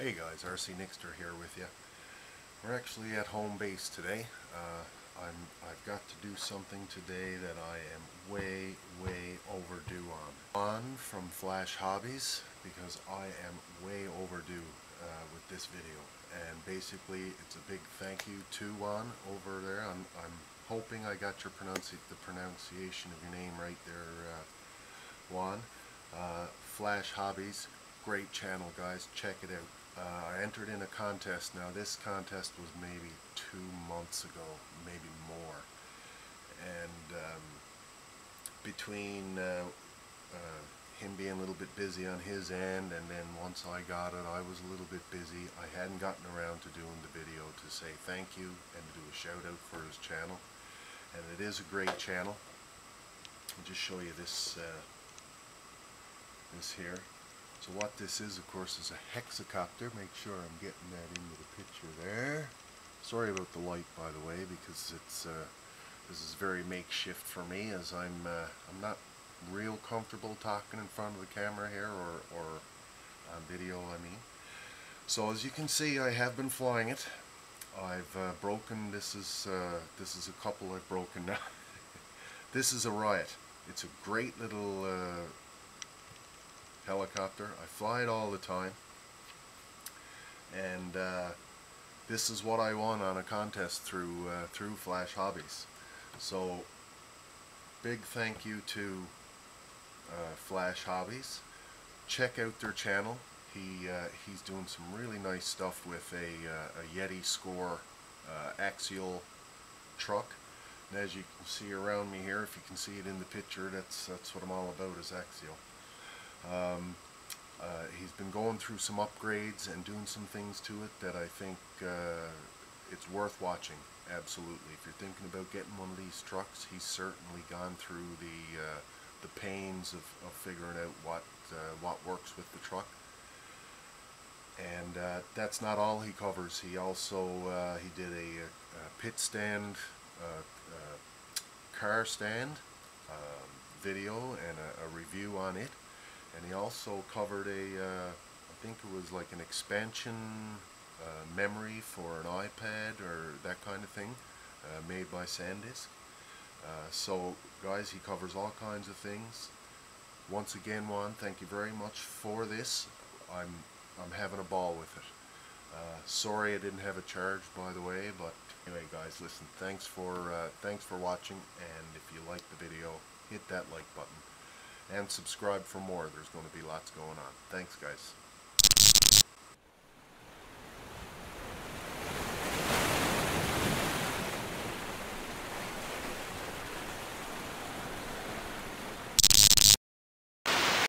Hey guys, RC Nickster here with you. We're actually at home base today. Uh, I'm, I've got to do something today that I am way, way overdue on. On from Flash Hobbies because I am way overdue uh, with this video. And basically, it's a big thank you to Juan over there. I'm, I'm hoping I got your pronunci the pronunciation of your name right there, uh, Juan. Uh, Flash Hobbies, great channel guys, check it out. Uh, I entered in a contest. Now this contest was maybe two months ago, maybe more. And um, between uh, uh, him being a little bit busy on his end and then once I got it I was a little bit busy. I hadn't gotten around to doing the video to say thank you and to do a shout out for his channel. And it is a great channel. I'll just show you this uh, this here. So what this is, of course, is a hexacopter. Make sure I'm getting that into the picture there. Sorry about the light, by the way, because it's uh, this is very makeshift for me, as I'm uh, I'm not real comfortable talking in front of the camera here, or or on video, I mean. So as you can see, I have been flying it. I've uh, broken. This is uh, this is a couple I've broken now. this is a riot. It's a great little uh, helicopter. I fly it all the time. And uh, this is what I won on a contest through uh, through Flash Hobbies. So big thank you to uh, Flash Hobbies. Check out their channel. He uh, he's doing some really nice stuff with a, uh, a Yeti Score uh, axial truck. And as you can see around me here, if you can see it in the picture, that's that's what I'm all about is axial. Um, uh, he's been going through some upgrades and doing some things to it that I think uh, it's worth watching. Absolutely. If you're thinking about getting one of these trucks, he's certainly gone through the uh, the pains of, of figuring out what uh, what works with the truck. And uh, that's not all he covers. He also uh, he did a, a pit stand, car stand um, video and a, a review on it and he also covered a, uh, I think it was like an expansion uh, memory for an iPad or that kind of thing, uh, made by SanDisk. Uh, so guys, he covers all kinds of things. Once again, Juan, thank you very much for this. I'm I'm having a ball with it. Uh, sorry I didn't have a charge, by the way, but anyway, guys, listen. Thanks for uh, thanks for watching, and if you like the video, hit that like button and subscribe for more. There's going to be lots going on. Thanks, guys.